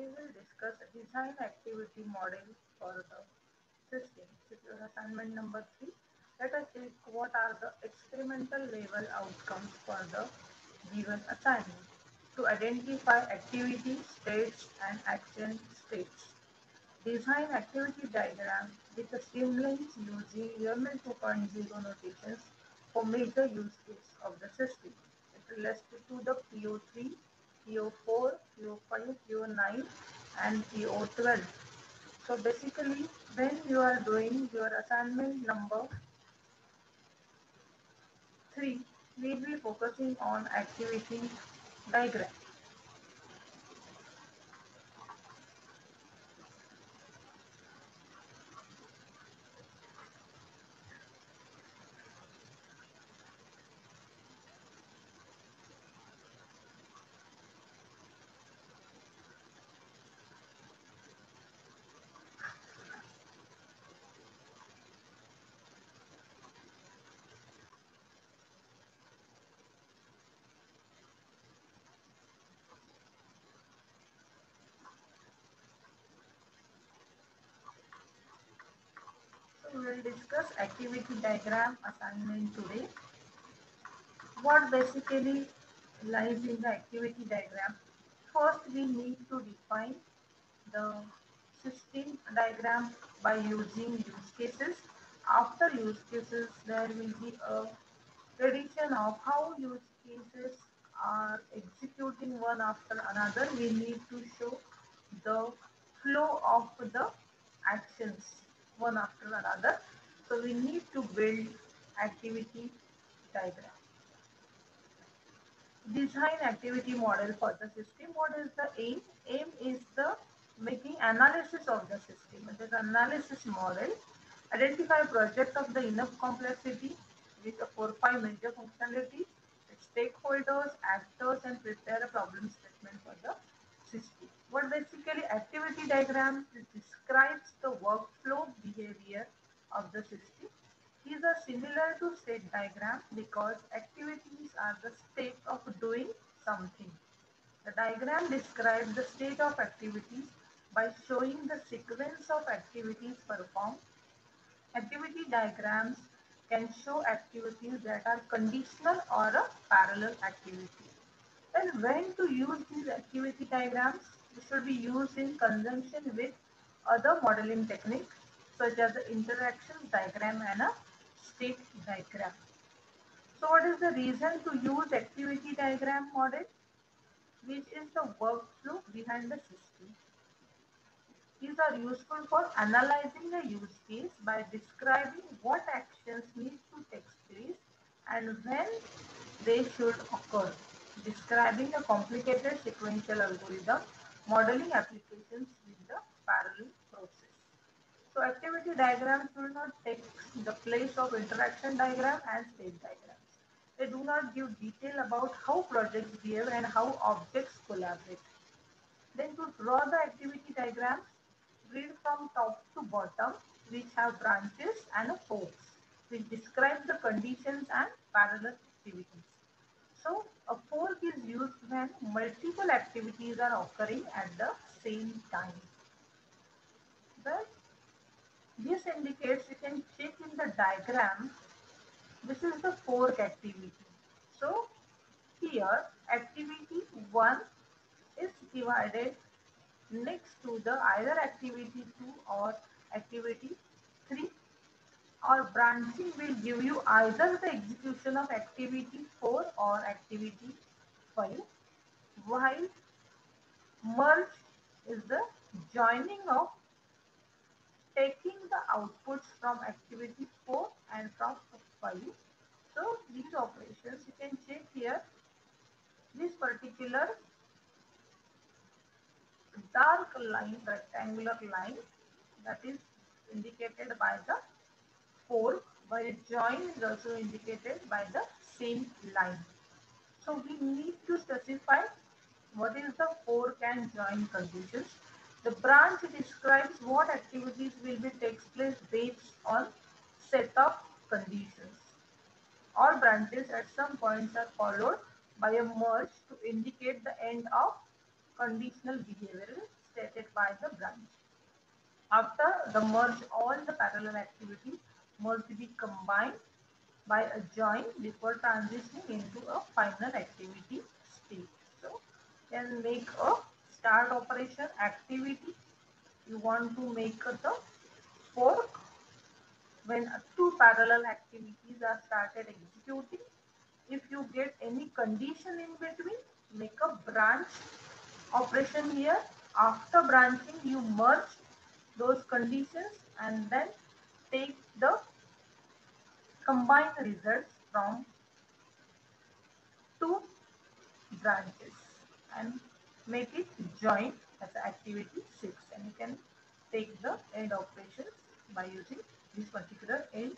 we will discuss design activity model for the system. This is assignment number three. Let us see what are the experimental level outcomes for the given assignment. To identify activity states and action states. Design activity diagram with the streamlines using UML 2.0 notations for major use case of the system. It relates to the PO3 PO4, PO5, PO9 and PO12. So basically when you are doing your assignment number 3, we will be focusing on activity diagram. we will discuss activity diagram assignment today. What basically lies in the activity diagram? First, we need to define the system diagram by using use cases. After use cases, there will be a prediction of how use cases are executing one after another. We need to show the flow of the actions one after another. So we need to build activity diagram. Design activity model for the system. What is the aim? Aim is the making analysis of the system. It is analysis model. Identify project of the enough complexity with the four five major functionalities, stakeholders, actors, and prepare a problem statement for the system. What basically activity diagram describes the workflow behavior of the system. These are similar to state diagram because activities are the state of doing something. The diagram describes the state of activities by showing the sequence of activities performed. Activity diagrams can show activities that are conditional or a parallel activity. And when to use these activity diagrams? Should be used in conjunction with other modeling techniques such as the interaction diagram and a state diagram. So what is the reason to use activity diagram model? Which is the workflow behind the system. These are useful for analyzing the use case by describing what actions need to take place and when they should occur. Describing a complicated sequential algorithm modeling applications with the parallel process. So activity diagrams will not take the place of interaction diagram and state diagrams. They do not give detail about how projects behave and how objects collaborate. Then to draw the activity diagrams, read from top to bottom, which have branches and a forks, which describe the conditions and parallel activities. So a fork is used when multiple activities are occurring at the same time. But this indicates you can check in the diagram. This is the fork activity. So here activity 1 is divided next to the either activity 2 or activity 3 or branching will give you either the execution of activity 4 or activity 5 while merge is the joining of taking the outputs from activity 4 and from 5 so these operations you can check here this particular dark line rectangular line that is indicated by the fork while join is also indicated by the same line. So we need to specify what is the fork and join conditions. The branch describes what activities will be takes place based on set of conditions. All branches at some points are followed by a merge to indicate the end of conditional behavior stated by the branch. After the merge, all the parallel activities must be combined by a join before transitioning into a final activity state. So, can make a start operation activity. You want to make the fork when two parallel activities are started executing. If you get any condition in between, make a branch operation here. After branching, you merge those conditions and then take the combined results from two branches and make it join as activity 6 and you can take the end operations by using this particular end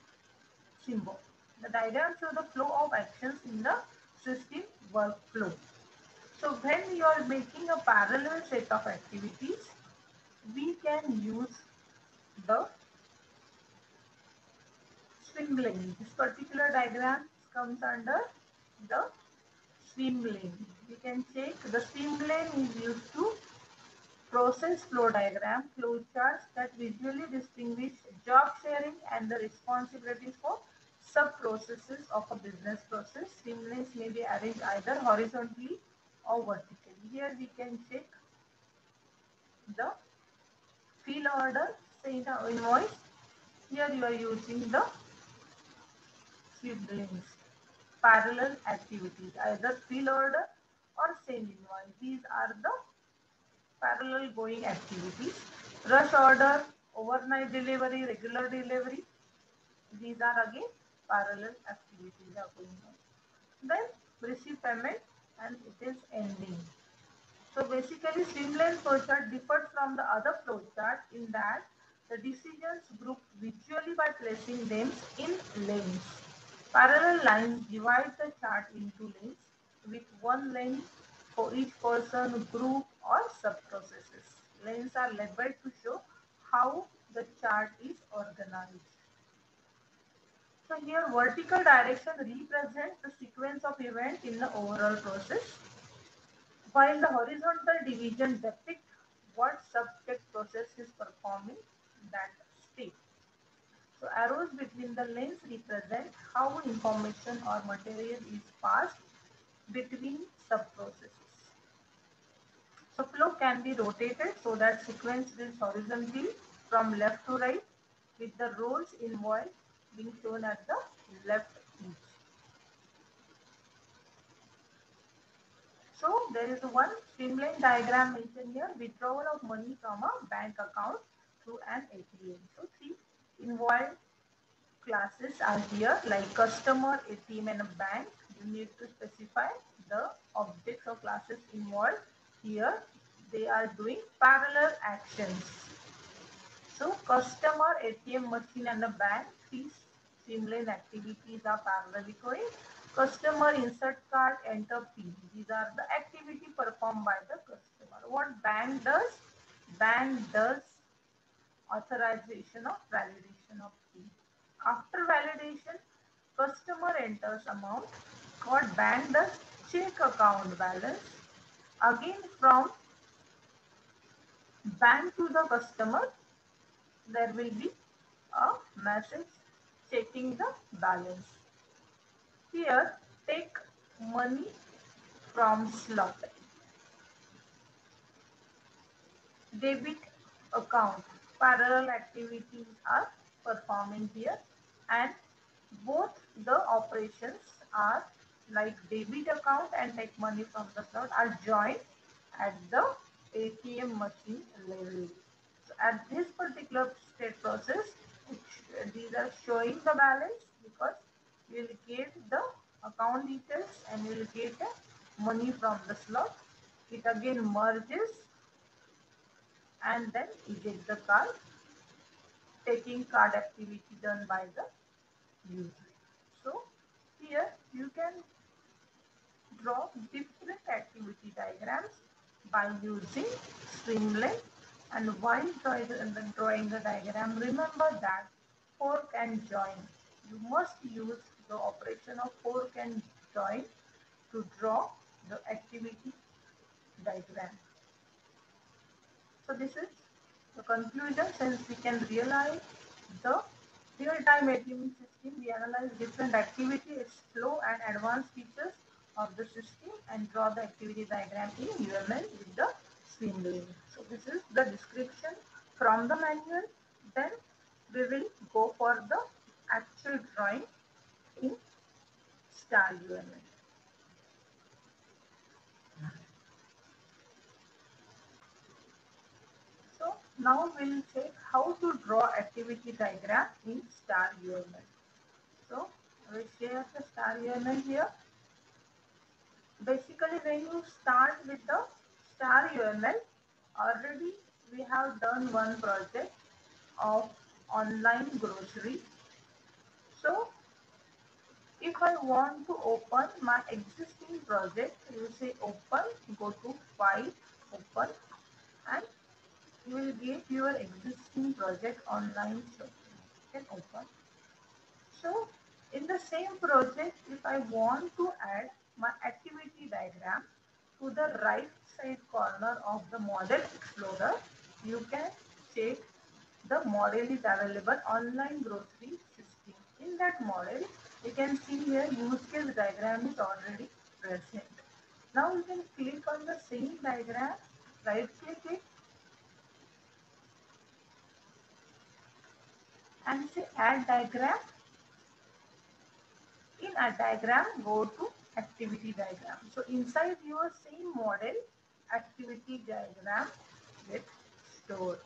symbol. The diagram shows the flow of actions in the system workflow. So when you are making a parallel set of activities, we can use the swim lane. This particular diagram comes under the swim lane. You can check the swim lane is used to process flow diagram, flow charts that visually distinguish job sharing and the responsibilities for sub-processes of a business process. Swim lanes may be arranged either horizontally or vertically. Here we can check the fill order, say the invoice. Here you are using the parallel activities, either fill order or same invoice. These are the parallel going activities. Rush order, overnight delivery, regular delivery. These are again parallel activities are going on. Then receive payment and it is ending. So basically streamline flowchart differs from the other flowchart in that the decisions grouped visually by placing them in lanes. Parallel lines divide the chart into lanes with one lane for each person, group or sub-processes. Lanes are labeled to show how the chart is organized. So here vertical direction represents the sequence of events in the overall process, while the horizontal division depicts what subject process is performing that. So arrows between the lanes represent how information or material is passed between sub-processes. So flow can be rotated so that sequence is horizontally from left to right with the roles involved being shown at the left. So there is one streamline diagram mentioned here, withdrawal of money from a bank account through an ATM. So three involved classes are here like customer, ATM and a bank. You need to specify the objects or classes involved here. They are doing parallel actions. So customer, ATM machine and a bank, these streamline activities are parallelly going. Customer insert card, enter PIN. These are the activity performed by the customer. What bank does? Bank does authorization of validation of PIN. After validation, customer enters amount. What bank does? Check account balance. Again from bank to the customer, there will be a message checking the balance. Here, take money from slot. Debit account. Parallel activities are performing here and both the operations are like debit account and take money from the slot are joined at the ATM machine level. So at this particular state process, these are showing the balance because you will get the account details and you will get the money from the slot. It again merges and then eject the card taking card activity done by the user. So here you can draw different activity diagrams by using Streamline and while drawing the diagram remember that fork and join. You must use the operation of fork and join to draw the activity diagram. So So this is the conclusion since we can realize the real-time ATM system, we analyze different activity, its flow and advanced features of the system and draw the activity diagram in UML with the swim So this is the description from the manual. Then we will go for the actual drawing in star UML. So now we'll check how to draw activity diagram in star UML. So will share the StarUML here. Basically when you start with the StarUML, already we have done one project of online grocery. So if I want to open my existing project, you say open, go to file, open and you will get your existing project online shopping. open. So in the same project, if I want to add my activity diagram to the right side corner of the model explorer, you can check the model is available online grocery system. In that model, you can see here use case diagram is already present. Now you can click on the same diagram, right click it and say add diagram. In a diagram, go to activity diagram. So inside your same model, activity diagram with store.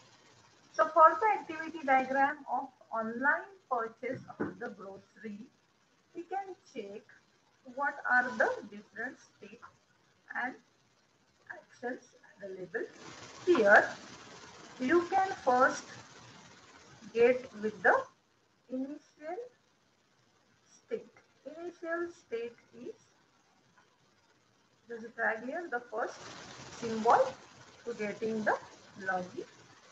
So for the activity diagram of online purchase of the grocery, we can check what are the different steps and actions available here. You can first get with the initial state. Initial state is drag here the first symbol to getting the login.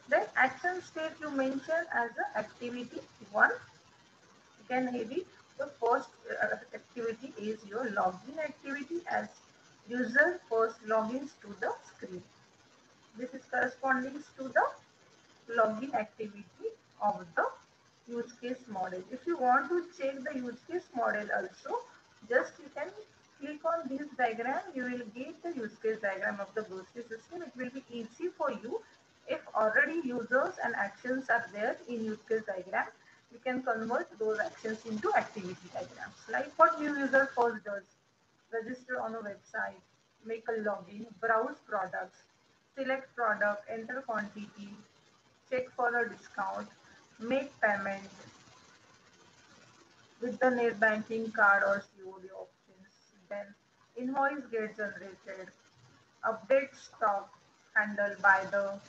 Then action state you mention as the activity one. You can edit the first uh, activity is your login activity as user first logins to the screen. This is corresponding to the login activity of the use case model. If you want to check the use case model also, just you can click on this diagram, you will get the use case diagram of the grocery system. It will be easy for you if already users and actions are there in use case diagram. You can convert those actions into activity diagrams. Like what new user first does, register on a website, make a login, browse products, select product, enter quantity, check for a discount, make payment with the net banking card or COD options. Then invoice gets generated, update stock handled by the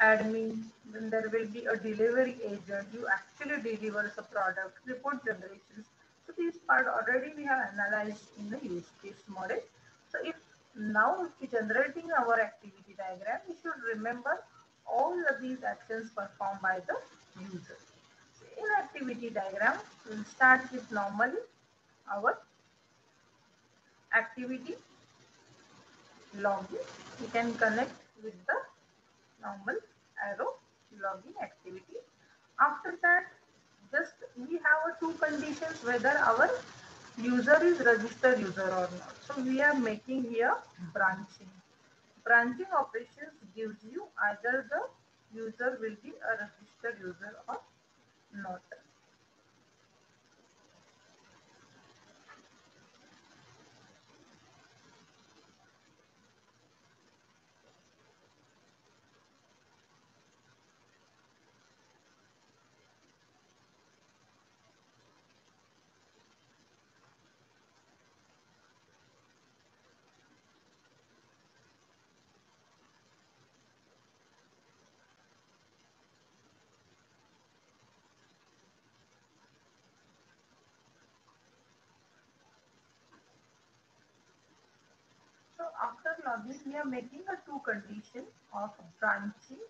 admin. Then there will be a delivery agent who actually delivers the product, report generations. So this part already we have analyzed in the use case model. So if now if generating our activity diagram, we should remember all of these actions performed by the user. So in activity diagram, we'll start with normally our activity login. We can connect with the normal arrow login activity. After that, just we have two conditions whether our user is registered user or not. So we are making here branching. Branching operations gives you either the user will be a registered user or not. After logging, we are making a two condition of branching.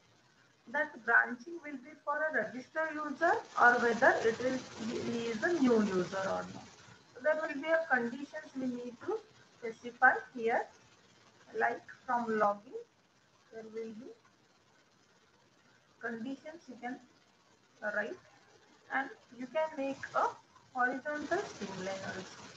That branching will be for a registered user or whether it is he is a new user or not. So there will be a conditions we need to specify here. Like from logging, there will be conditions you can write and you can make a horizontal streamline also.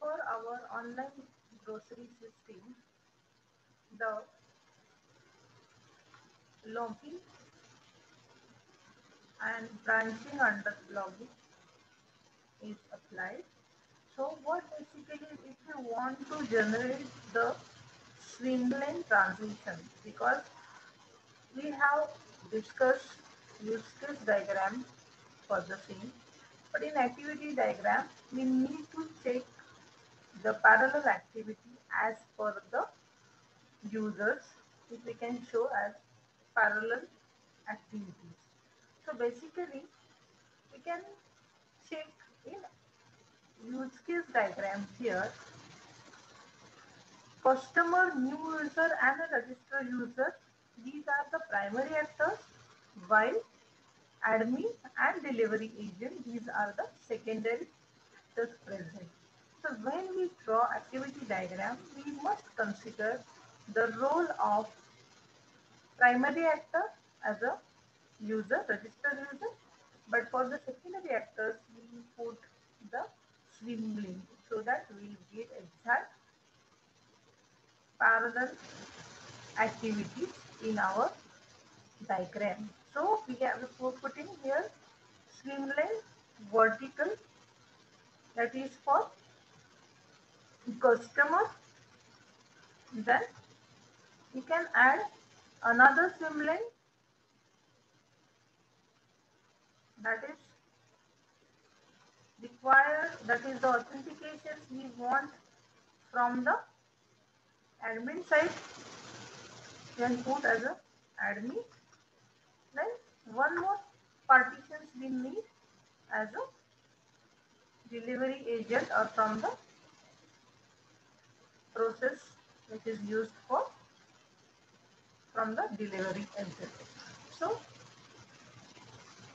for our online grocery system, the logging and branching under logging is applied. So what basically if you want to generate the swimlane transition because we have discussed use case diagram for the same but in activity diagram we need to check the parallel activity as per the users if we can show as parallel activities. So basically we can check in use case diagram here customer, new user and a register user these are the primary actors while admin and delivery agent these are the secondary actors present. So when we draw activity diagram, we must consider the role of primary actor as a user, registered user. But for the secondary actors, we put the swim lane so that we get exact parallel activities in our diagram. So we have putting here swim vertical that is for customer then you can add another swim lane that is required that is the authentication we want from the admin side. Can put as a admin. Then one more partitions we need as a delivery agent or from the process which is used for from the delivery entity. So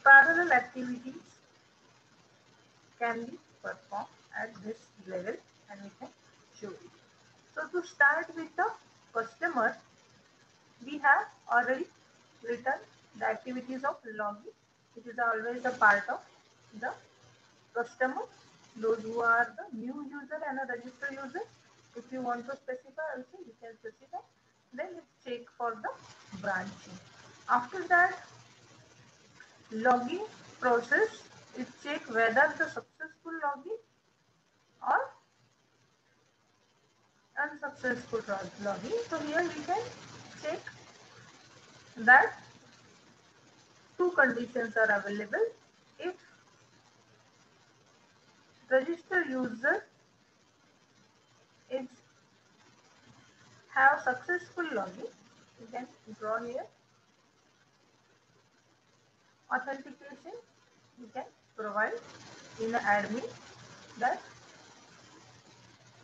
parallel activities can be performed at this level and we can show it. So to start with the customer, we have already written the activities of logging. It is always a part of the customer, those who are the new user and a registered user if you want to specify also you can specify. Then let's check for the branching. After that, logging process is check whether the successful logging or unsuccessful logging. So here we can check that two conditions are available. If register user is have successful login. You can draw here. Authentication you can provide in the admin that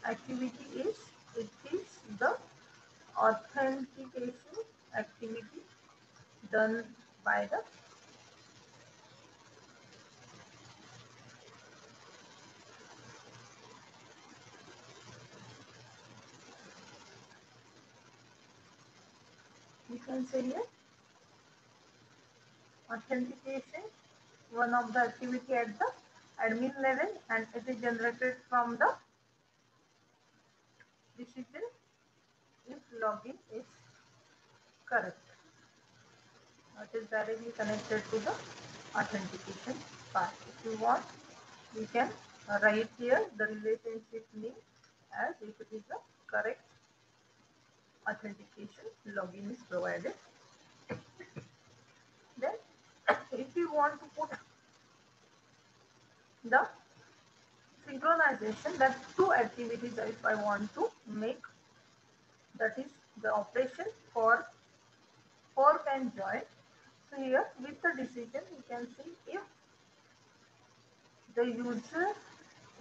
activity is it is the authentication activity done by the can say here authentication one of the activity at the admin level and it is generated from the decision if login is correct. It is directly connected to the authentication part. If you want, you can write here the relationship name as if it is the correct authentication login is provided. then if you want to put the synchronization that two activities if I want to make that is the operation for fork and join. So here with the decision you can see if the user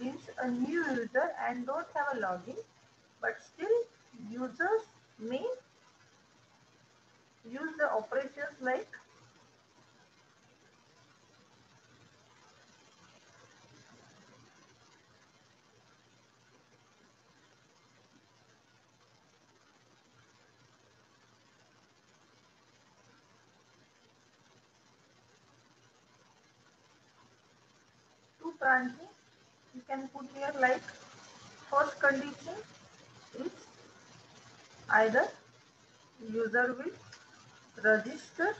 is a new user and don't have a login but still users may use the operations like two you can put here like first condition either user will register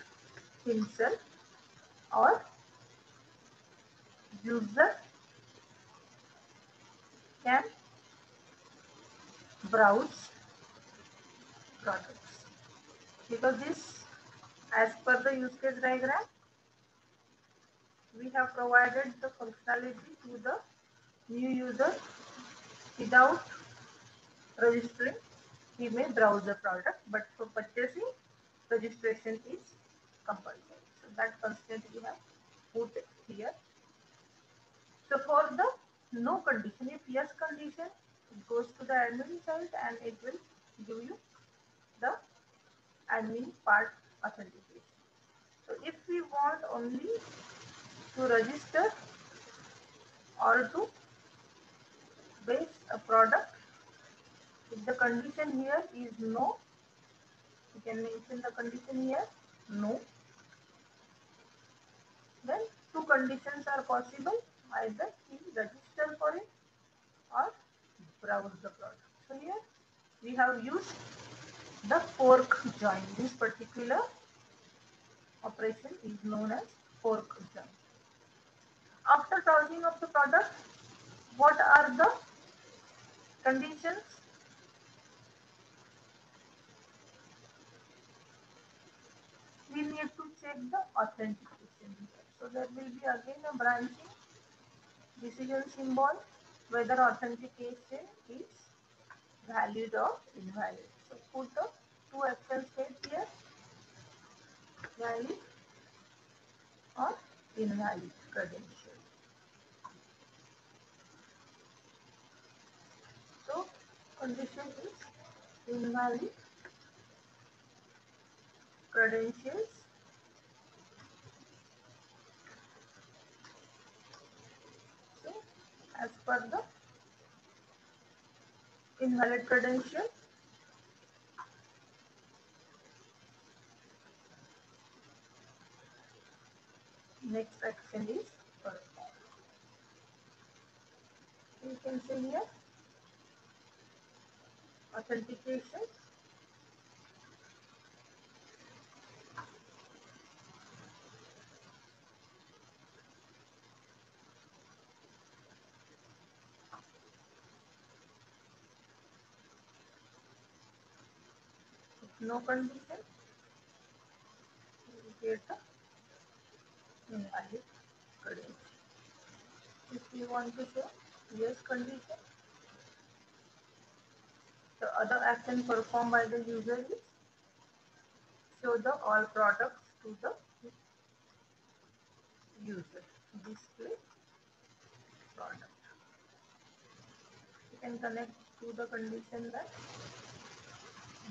himself or user can browse products. Because this as per the use case diagram we have provided the functionality to the new user without registering he may browse the product but for purchasing registration is compulsory. So that constraint we have put here. So for the no condition if yes condition it goes to the admin side and it will give you the admin part authentication. So if we want only to register or to base a product if the condition here is no you can mention the condition here no. Then two conditions are possible either he register for it or browse the product. So here we have used the fork join this particular operation is known as fork join after browsing of the product, what are the conditions? We need to check the authentication. So there will be again a branching decision symbol whether authentication is valid or invalid. So put the two action states here valid or invalid credential. So condition is invalid credentials so as per the invalid credential. Next action is perform you can see here. Authentication no condition? We get the if we want to show yes condition. The other action performed by the user is show the all products to the user. Display product. You can connect to the condition that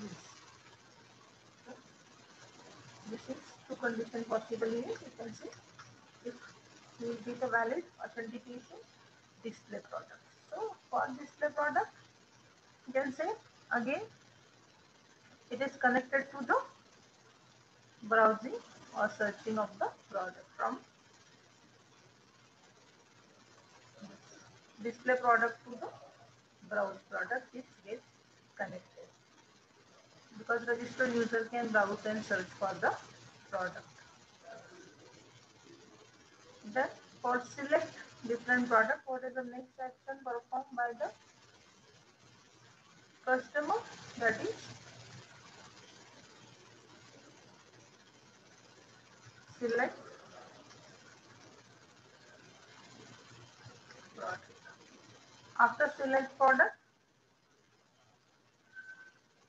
this this is two condition possible here you can see if will be the valid authentication display product. So for display product you can say again it is connected to the browsing or searching of the product from display product to the browse product it gets connected because registered user can browse and search for the product. Then for select different product, what is the next action performed by the customer? That is select product. After select product,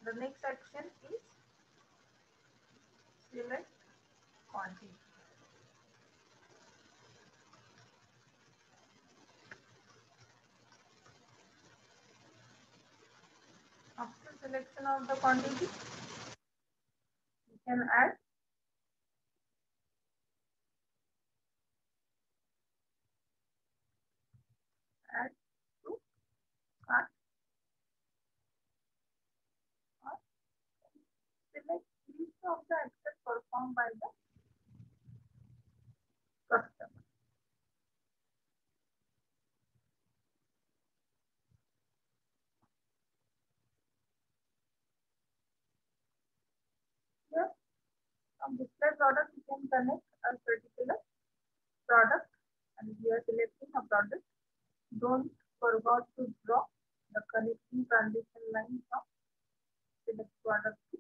the next action is select quantity. After selection of the quantity, you can add add to cart or select list of the action performed by the customer. Here, from display product, you can connect a particular product and we are selecting a product. Don't forget to draw the connecting transition line from select product to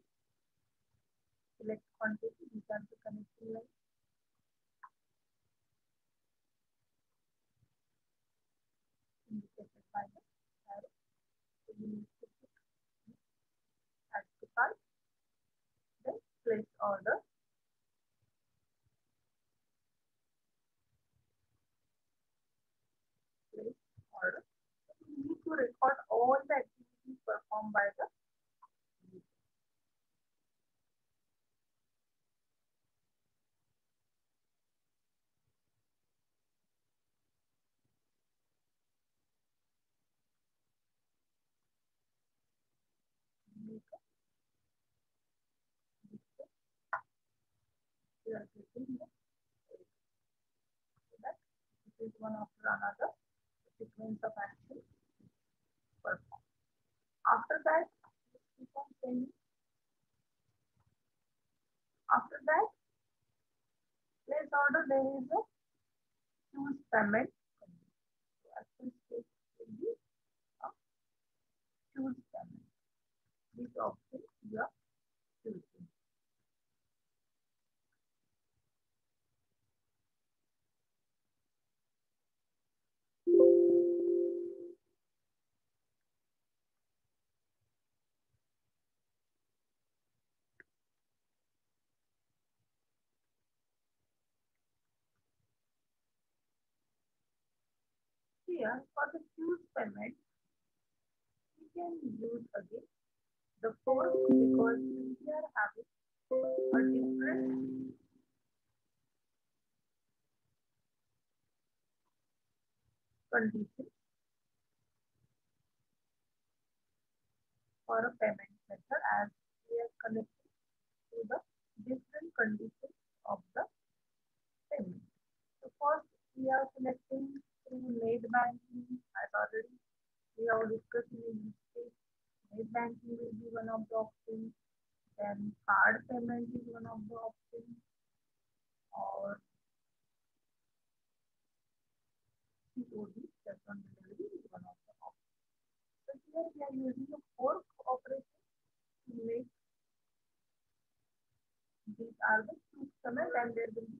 select quantity. These are the connecting lines. indicated by the arrow. So you need to click add to cart, then place order. Place order. So you need to record all the activities performed by the are that this is one after another. Sequence of actions performed. After that, keep on sending. After that, place order there is a choose payment. So action state will be choose payment This option you are Here for the choose payment, we can use again the fork because we are having a different condition for a payment method as we are connected to the different conditions of the payment. So first we are selecting through net banking as already we have discussed in this case. Net banking will be one of the options. Then card payment is one of the options. Or COD, cash on delivery is one of the options. So here we are using a fork operation to make these are the two command and there will be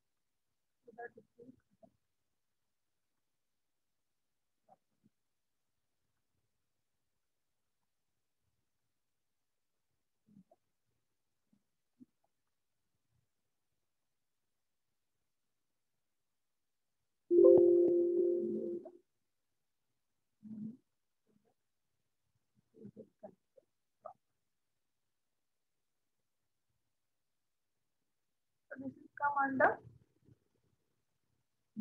These are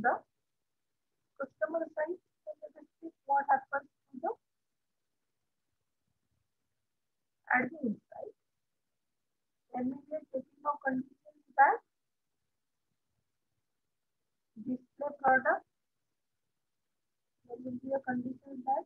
the customer side. So let us what happens to the admin side. and we are taking a condition that display product. There will be a condition that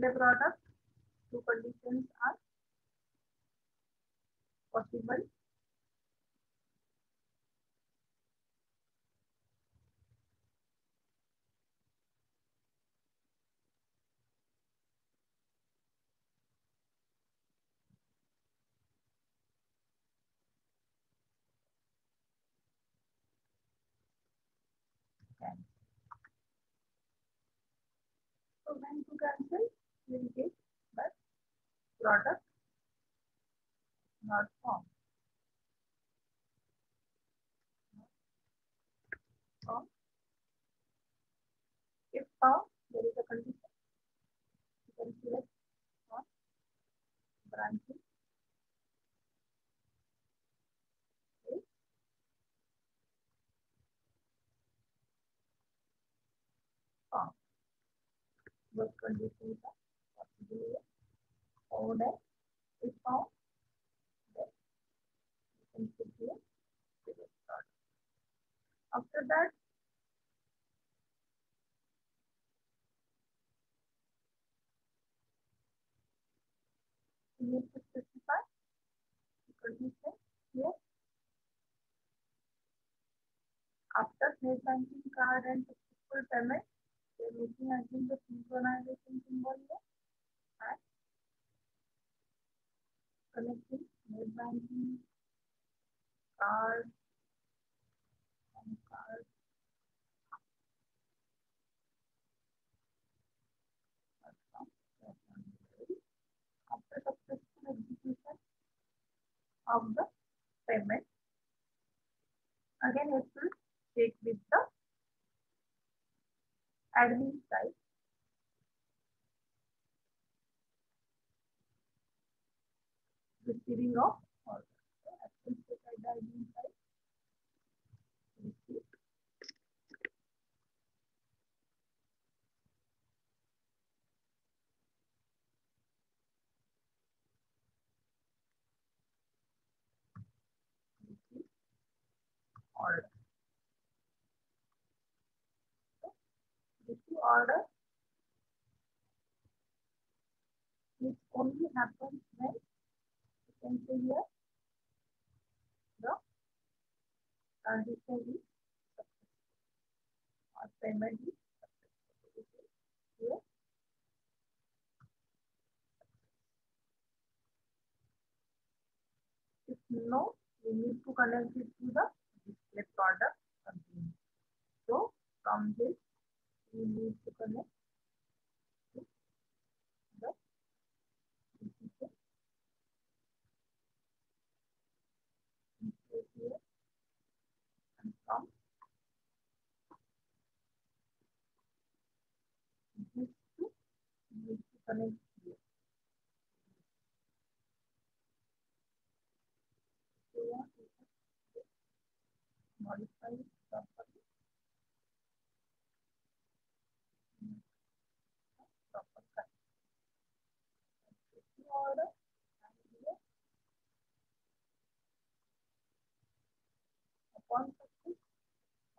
display product. Two conditions are possible So when to cancel, will get but product not found. Found. If found, there is a condition. You can select on branching. What conditions are possible Found and if found, you can put here. After that, you need to specify the condition here. After net banking card and successful payment, we are making again the synchronization symbol here and connecting net banking card and card after successful execution of the payment again it will check with the admin side receiving of order. So order which only happens when see here the transaction is successful or payment is successful. Here if no, we need to connect it to the display product. So from this we need to connect need to connect here. So yeah, we can modify it properly. proper cut. Receive order and here upon success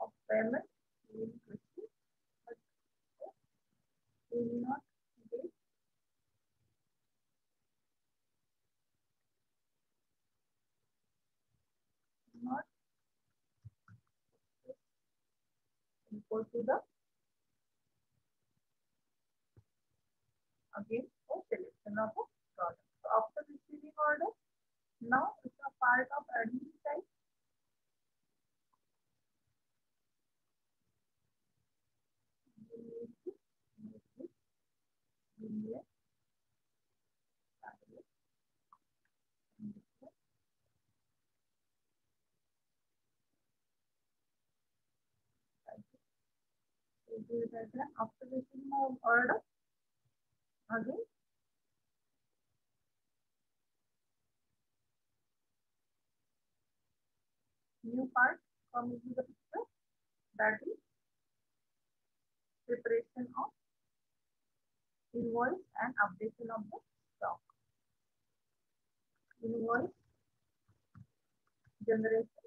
of payment we will receive but we will not get not import to the again a selection of a product. So after receiving order, now it's a part of admin side. We parallel and this one. Like this. Again after receiving of order again new part come into the picture. That is preparation of invoice and updation of the stock. Invoice generation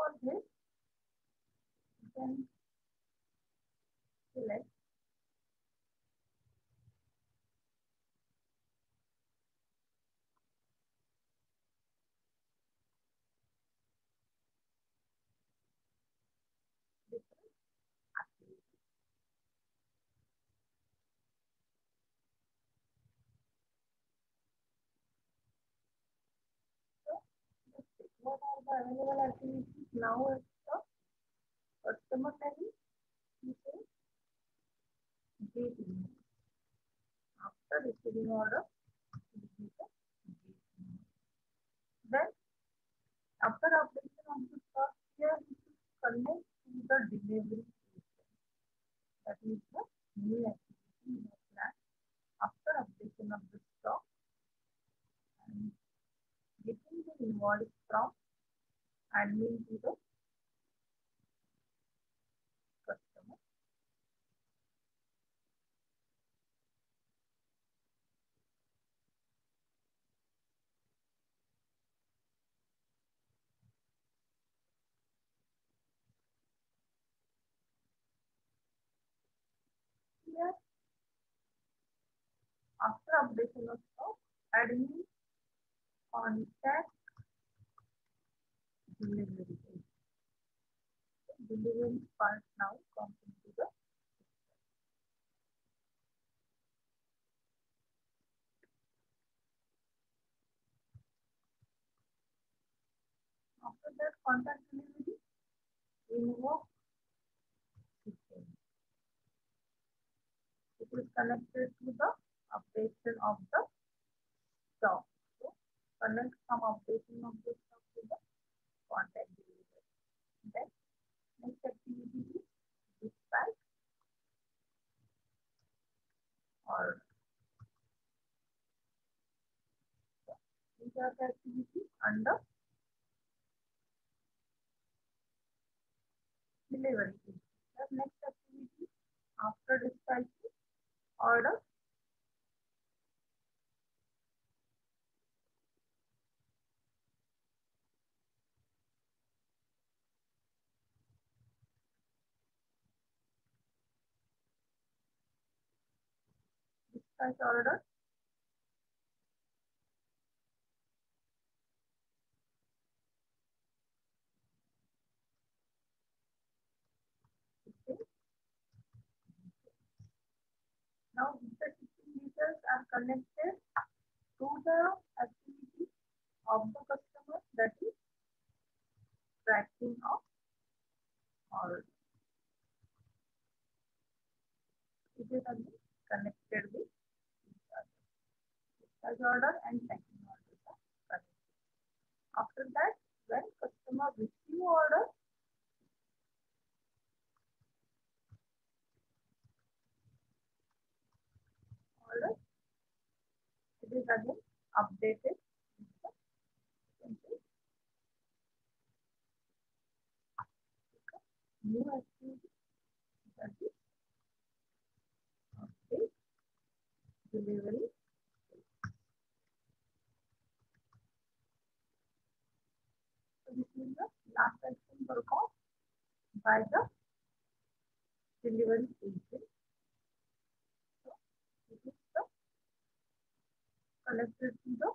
for this, you can select what are the available activities now at the customer level. You say email. After receiving order, the. Then after updation of the stock here, you should connect to the delivery system. That is the new activity in your plan after updation of the stock and getting the invoice from admin to the customer. Here, after updation of stock, admin contact delivery. Delivery part now comes into the After that, contact delivery, invoke system. It is connected to the updation of the stock. Connect some updation of to the contact delivery. Then, next activity is dispatch or these are the activities under delivery. The next activity after dispatching order dispatch order Okay. Now, the shipping details are connected to the activity of the customer that is tracking of order. It is connected with. Dispatch order and orders are. After that, when customer receive order, order, it is again updated. New activity that is update delivery. The last performed by the delivery agent. So this is the connected to the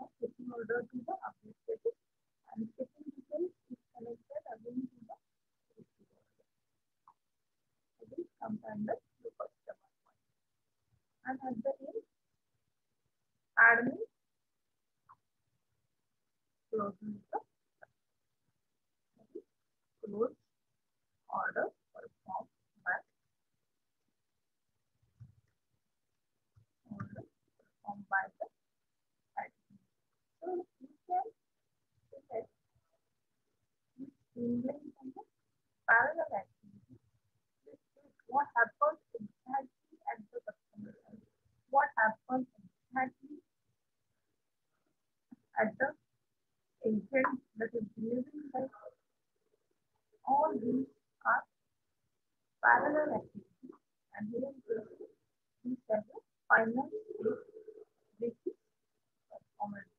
uh, order to the status and shipping details is connected again to the. So this comes under the customer point. And at the end, admin closes the close order performed by order performed by the admin. So you can select and the parallel activity. This is what happens exactly at the customer. What happens exactly at the agent that is delivering the all these are parallel activities and we will these are the final state which is performance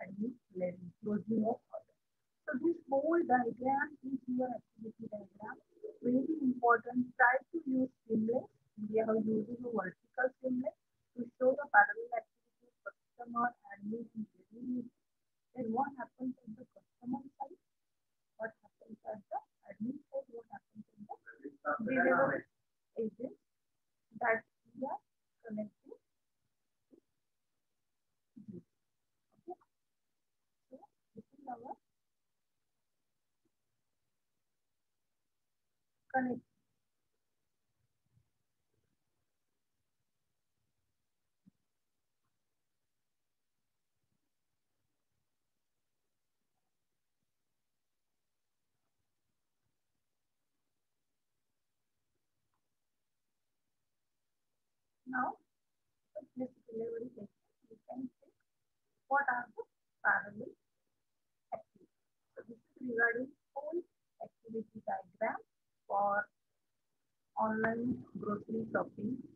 and the level closing of order. So this whole diagram is your activity diagram. Very important. Try to use seamless. We are using shopping.